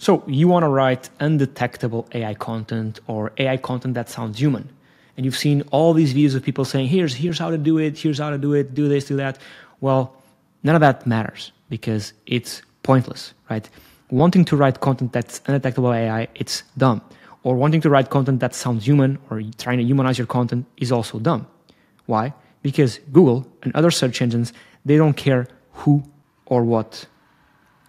So you want to write undetectable AI content or AI content that sounds human. And you've seen all these videos of people saying, here's, here's how to do it, here's how to do it, do this, do that. Well, none of that matters because it's pointless, right? Wanting to write content that's undetectable AI, it's dumb. Or wanting to write content that sounds human or trying to humanize your content is also dumb. Why? Because Google and other search engines, they don't care who or what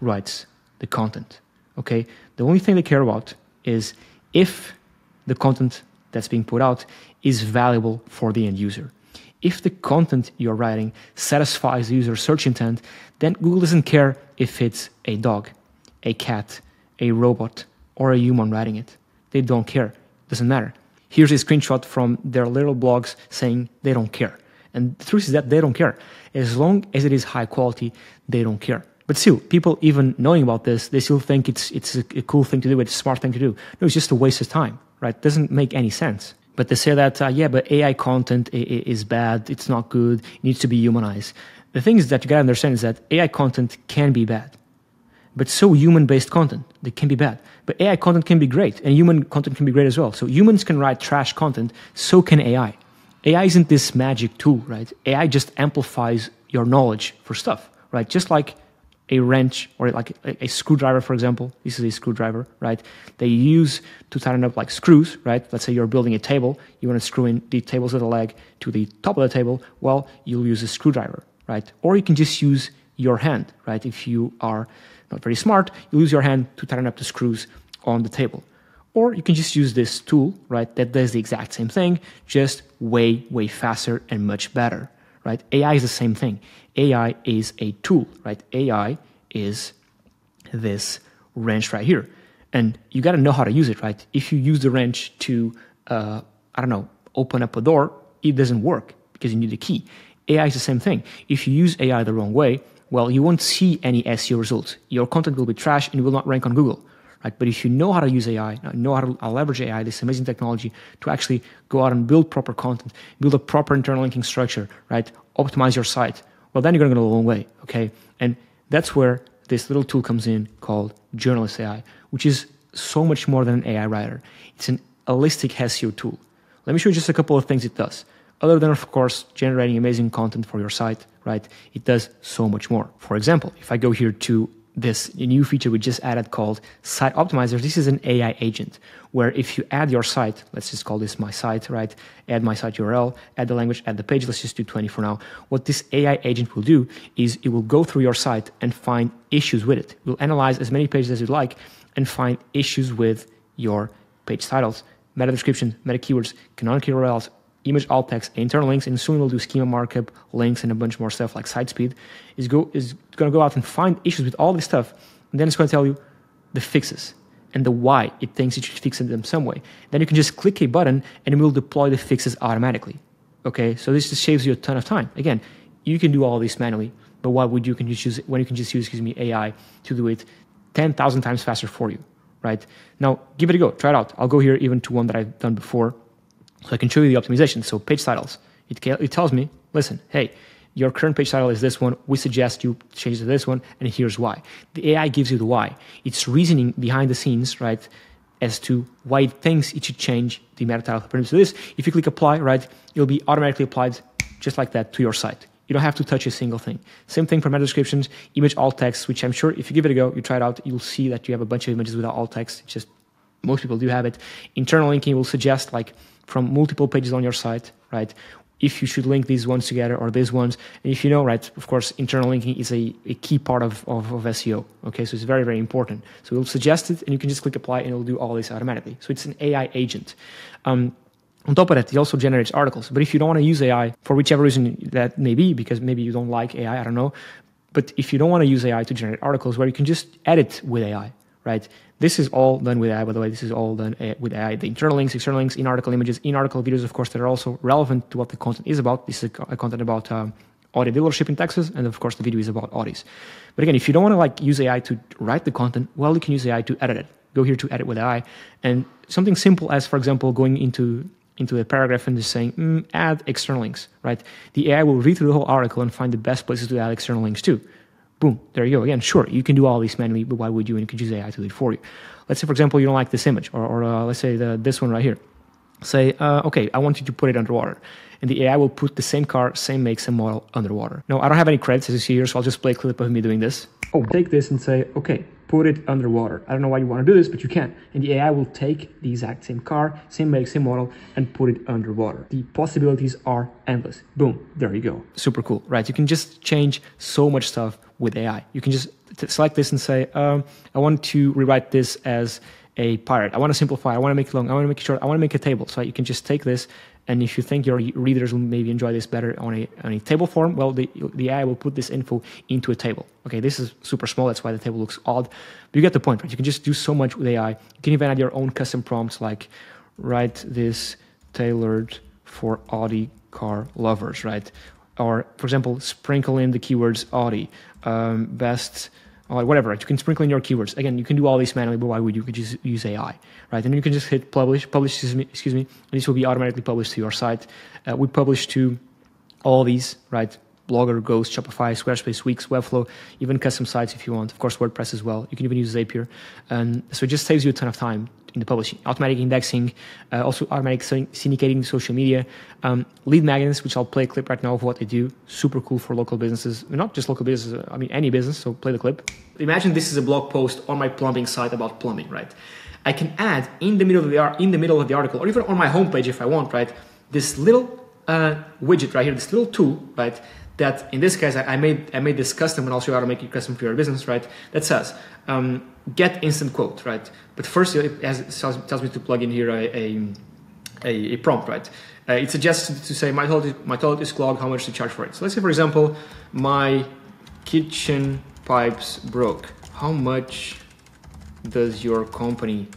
writes the content. Okay, the only thing they care about is if the content that's being put out is valuable for the end user. If the content you're writing satisfies the user search intent, then Google doesn't care if it's a dog, a cat, a robot, or a human writing it. They don't care. Doesn't matter. Here's a screenshot from their little blogs saying they don't care. And the truth is that they don't care. As long as it is high quality, they don't care. But still, people even knowing about this, they still think it's it's a, a, cool thing to do, it's a smart thing to do. No, it's just a waste of time, right? It doesn't make any sense. But they say that uh, yeah, but AI content is bad, it's not good, it needs to be humanized. The thing is that you gotta understand is that AI content can be bad, but so human-based content that can be bad. But AI content can be great, and human content can be great as well. So humans can write trash content, so can AI. AI isn't this magic tool, right? AI just amplifies your knowledge for stuff, right? Just like a wrench or like a, a, screwdriver, for example. This is a screwdriver, right? They use to tighten up like screws, right? Let's say you're building a table, you want to screw in the tables of the leg to the top of the table. Well, you'll use a screwdriver, right? Or you can just use your hand, right? If you are not very smart, you use your hand to tighten up the screws on the table. Or you can just use this tool, right? That does the exact same thing, just way, way faster and much better, right? AI is the same thing. AI is a tool, right? AI is this wrench right here. And you got to know how to use it, right? If you use the wrench to, uh, I don't know, open up a door, it doesn't work because you need a key. AI is the same thing. If you use AI the wrong way, well, you won't see any SEO results. Your content will be trash and will not rank on Google. Right? But if you know how to use AI, know how to uh, leverage AI, this amazing technology, to actually go out and build proper content, build a proper internal linking structure, right? Optimize your site, well, then you're going to go a long way, okay? And that's where this little tool comes in called Journalist AI, which is so much more than an AI writer. It's an holistic SEO tool. Let me show you just a couple of things it does. Other than, of course, generating amazing content for your site, right? It does so much more. For example, if I go here to this new feature we just added called Site Optimizer. This is an AI agent where if you add your site, let's just call this my site, right? Add my site URL, add the language, add the page. Let's just do 20 for now. What this AI agent will do is it will go through your site and find issues with it. It will analyze as many pages as you'd like and find issues with your page titles, meta description, meta keywords, canonical URLs, image alt text, internal links, and soon we'll do schema markup, links, and a bunch more stuff like site speed, is go is going to go out and find issues with all this stuff, and then it's going to tell you the fixes and the why it thinks it should fix them some way. Then you can just click a button and it will deploy the fixes automatically. Okay, so this just saves you a ton of time. Again, you can do all this manually, but why would you can just use when you can just use excuse me AI to do it ten thousand times faster for you, right? Now give it a go, try it out. I'll go here even to one that I've done before so I can show you the optimization. So page titles, it, it tells me, listen, hey, your current page title is this one. We suggest you change to this one, and here's why. The AI gives you the why. It's reasoning behind the scenes, right, as to why it thinks it should change the meta title to this. If you click apply, right, it'll be automatically applied just like that to your site. You don't have to touch a single thing. Same thing for meta descriptions, image alt text, which I'm sure if you give it a go, you try it out, you'll see that you have a bunch of images without alt text. It's just most people do have it. Internal linking will suggest like from multiple pages on your site, right? If you should link these ones together or these ones. And if you know, right, of course, internal linking is a, a key part of, of, of SEO. Okay, so it's very, very important. So it'll suggest it and you can just click apply and it'll do all this automatically. So it's an AI agent. Um, on top of that, it also generates articles. But if you don't want to use AI for whichever reason that may be, because maybe you don't like AI, I don't know. But if you don't want to use AI to generate articles, where you can just edit with AI, right? This is all done with AI, by the way. This is all done uh, with AI. The internal links, external links, in-article images, in-article videos, of course, that are also relevant to what the content is about. This is a, content about um, Audi dealership in Texas, and of course, the video is about Audis. But again, if you don't want to like use AI to write the content, well, you can use AI to edit it. Go here to edit with AI, and something simple as, for example, going into into a paragraph and just saying mm, add external links. Right, the AI will read through the whole article and find the best places to add external links to Boom, there you go. Again, sure, you can do all these manually, but why would you? And you can use AI to do it for you. Let's say, for example, you don't like this image, or, or uh, let's say the, this one right here. Say, uh, okay, I want you to put it underwater. And the AI will put the same car, same make, same model underwater. Now, I don't have any credits as you see here, so I'll just play a clip of me doing this. Oh, take this and say, okay, put it underwater. I don't know why you want to do this, but you can. And the AI will take the exact same car, same make, same model, and put it underwater. The possibilities are endless. Boom, there you go. Super cool, right? You can just change so much stuff with AI. You can just select this and say, um, I want to rewrite this as a pirate. I want to simplify. I want to make it long. I want to make it short. I want to make a table. So you can just take this, and if you think your readers will maybe enjoy this better on a, on a table form, well, the, the AI will put this info into a table. Okay, this is super small. That's why the table looks odd. But you get the point, right? You can just do so much with AI. You can even add your own custom prompts like write this tailored for Audi car lovers, right? Or, for example, sprinkle in the keywords Audi, um, best or whatever. Right? You can sprinkle in your keywords. Again, you can do all these manually, but why would you? You could just use AI, right? And you can just hit publish, publish, excuse me, excuse me, and this will be automatically published to your site. Uh, we publish to all these, right? Blogger, Ghost, Shopify, Squarespace, Wix, Webflow, even custom sites if you want. Of course, WordPress as well. You can even use Zapier. And so it just saves you a ton of time in the publishing. Automatic indexing, uh, also automatic syndicating social media, um, lead magnets, which I'll play a clip right now of what they do. Super cool for local businesses. Not just local businesses, I mean any business, so play the clip. Imagine this is a blog post on my plumbing site about plumbing, right? I can add in the middle of the, in the, middle of the article, or even on my homepage if I want, right? This little uh, widget right here, this little tool, right? That in this case I, made I made this custom and I'll show you how to make it custom for your business, right? That says um, get instant quote, right? But first it, has, it tells me to plug in here a, a, a, a prompt, right? Uh, it suggests to say my toilet, my toilet is clogged, how much to charge for it? So let's say for example, my kitchen pipes broke. How much does your company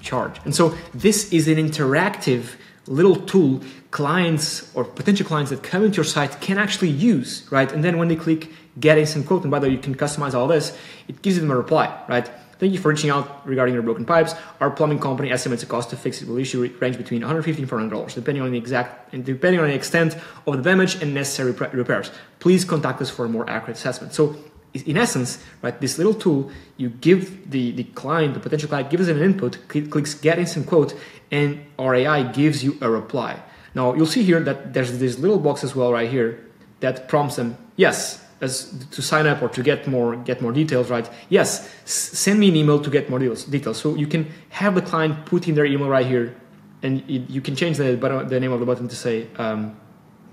charge? And so this is an interactive little tool clients or potential clients that come into your site can actually use, right? And then when they click get instant quote, and by the way, you can customize all this, it gives them a reply, right? Thank you for reaching out regarding your broken pipes. Our plumbing company estimates the cost to fix it will issue range between 150 and 400 dollars, depending on the exact and depending on the extent of the damage and necessary repairs. Please contact us for a more accurate assessment. So in essence, right, this little tool, you give the, the client, the potential client, gives it an input, clicks get instant quote, and our AI gives you a reply. Now you'll see here that there's this little box as well right here that prompts them, yes, as to sign up or to get more get more details, right? Yes, send me an email to get more details. So you can have the client put in their email right here, and you can change the the name of the button to say um,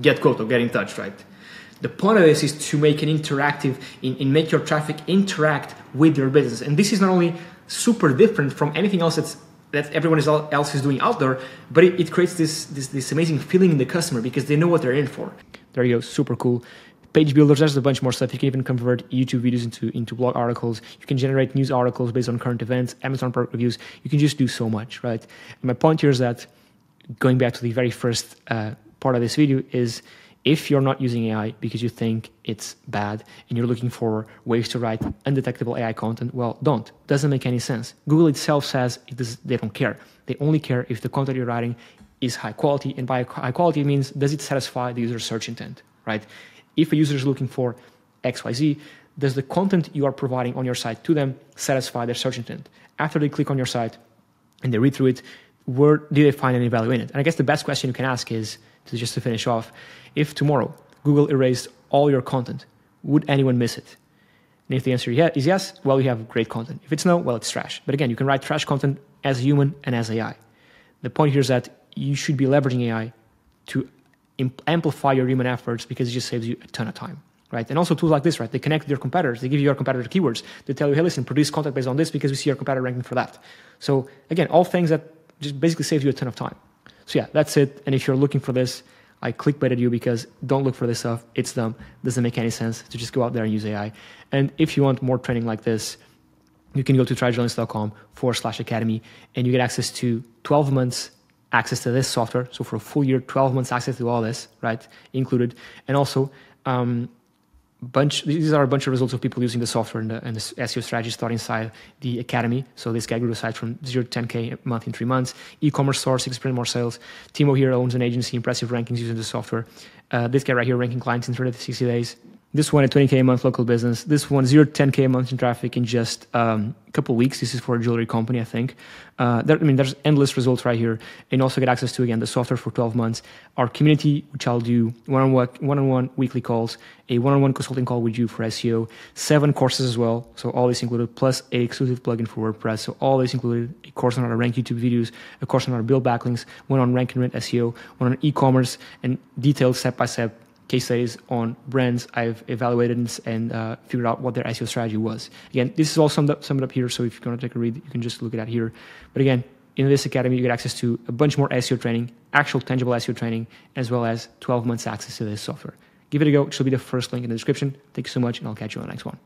get quote or get in touch, right? The point of this is to make an interactive, in, in make your traffic interact with your business. And this is not only super different from anything else that's that everyone else is doing out there, but it, it creates this, this, this amazing feeling in the customer because they know what they're in for. There you go, super cool. Page builders, there's a bunch more stuff. You can even convert YouTube videos into, into blog articles. You can generate news articles based on current events, Amazon product reviews. You can just do so much, right? And my point here is that going back to the very first uh, part of this video is if you're not using AI because you think it's bad and you're looking for ways to write undetectable AI content, well, don't. Doesn't make any sense. Google itself says they don't care. They only care if the content you're writing is high quality, and by high quality it means does it satisfy the user's search intent, right? If a user is looking for XYZ, does the content you are providing on your site to them satisfy their search intent? After they click on your site and they read through it, where do they find any value in it? And I guess the best question you can ask is, just to finish off, if tomorrow Google erased all your content, would anyone miss it? And if the answer is yes, well, you have great content. If it's no, well, it's trash. But again, you can write trash content as a human and as AI. The point here is that you should be leveraging AI to amplify your human efforts because it just saves you a ton of time, right? And also tools like this, right? They connect with your competitors. They give you your competitor keywords. They tell you, hey, listen, produce content based on this because we see your competitor ranking for that. So again, all things that just basically save you a ton of time. So yeah, that's it. And if you're looking for this, I clickbaited you because don't look for this stuff. It's dumb. Doesn't make any sense to just go out there and use AI. And if you want more training like this, you can go to tryjournalist.com forward slash academy and you get access to 12 months access to this software. So for a full year, 12 months access to all this, right? Included. And also, um, bunch these are a bunch of results of people using the software and the, and the SEO strategy starting inside the academy. So this guy grew the site from zero to 10k a month in three months. E-commerce source, six percent more sales. Timo here owns an agency, impressive rankings using the software. Uh, this guy right here ranking clients in 360 days. This one at 20k a month local business. This one zero to 10k a month in traffic in just um, a couple weeks. This is for a jewelry company, I think. Uh, there, I mean, there's endless results right here, and also get access to again the software for 12 months. Our community, which I'll do one-on-one, one-on-one weekly calls, a one-on-one consulting call with you for SEO, seven courses as well. So all this included, plus a exclusive plugin for WordPress. So all this included a course on how to rank YouTube videos, a course on how to build backlinks, one on rank and rent SEO, one on e-commerce, and detailed step-by-step case studies on brands I've evaluated and, uh, figured out what their SEO strategy was. Again, this is all summed up, summed up here, so if you're going to take a read, you can just look at here. But again, in this academy, you get access to a bunch more SEO training, actual tangible SEO training, as well as 12 months access to this software. Give it a go. It should be the first link in the description. Thank you so much, and I'll catch you on the next one.